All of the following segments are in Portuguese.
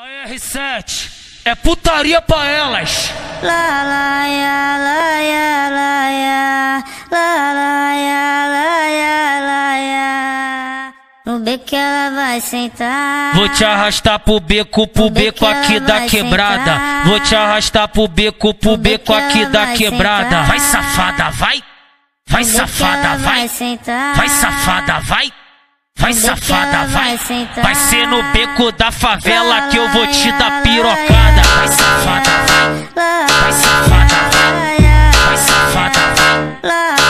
A R7 é putaria pra elas. La ya la ya la la ya la ya la ya No beco ela vai sentar. Vou te arrastar pro beco, pro beco aqui da quebrada. Vou te arrastar pro beco, pro beco aqui da quebrada. Vai safada, vai. Vai safada, vai. Vai safada, vai. Vai safada, vai. Vai ser no beco da favela que eu vou te dar pirocada. Vai safada, vai. Vai safada, vai. Vai safada, vai.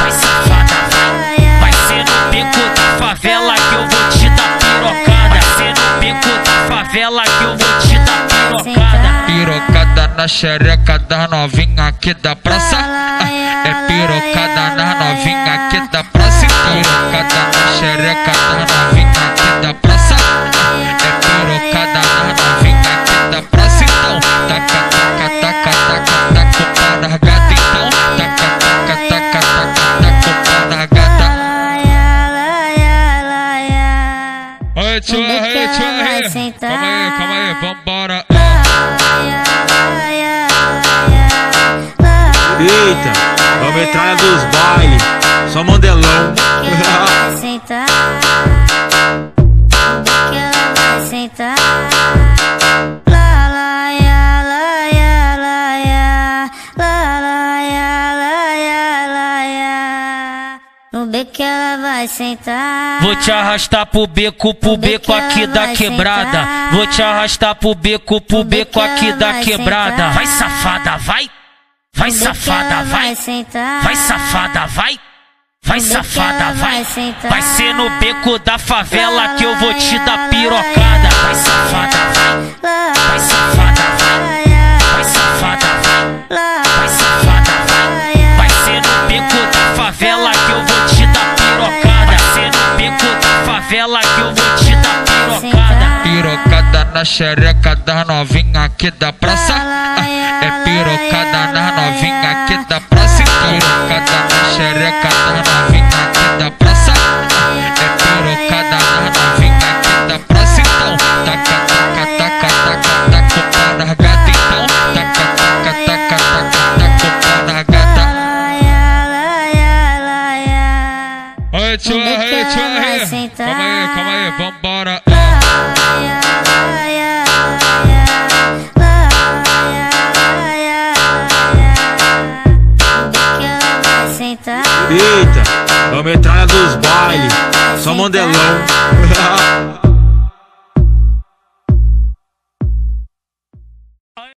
Vai safada, vai. Vai ser no beco da favela que eu vou te dar pirocada. Vai ser no beco da favela que eu vou te dar pirocada. Pirocada na xereca das novinha aqui da praça. É pirocada nas novinha aqui da praça. Pirocada na xereca Oi, tio, calma aí, calma aí, vambora. Eita, é a metralha dos bailes, só mandelão. No beco ela vai sentar. Vou te arrastar pro beco, pro beco aqui da quebrada. Vou te arrastar pro beco, pro beco aqui da quebrada. Vai safada, vai. Vai safada, vai. Vai safada, vai. Vai safada, vai. Vai ser no beco da favela que eu vou te dar pirocada. Vai safada, favela que eu vou te dar pirocada. Pirocada na xereca das novinha aqui da praça. É pirocada Tio, oi, tio, calma aí, calma aí, vambora. sentar. Eita, é a metralha dos bailes, só mandelão.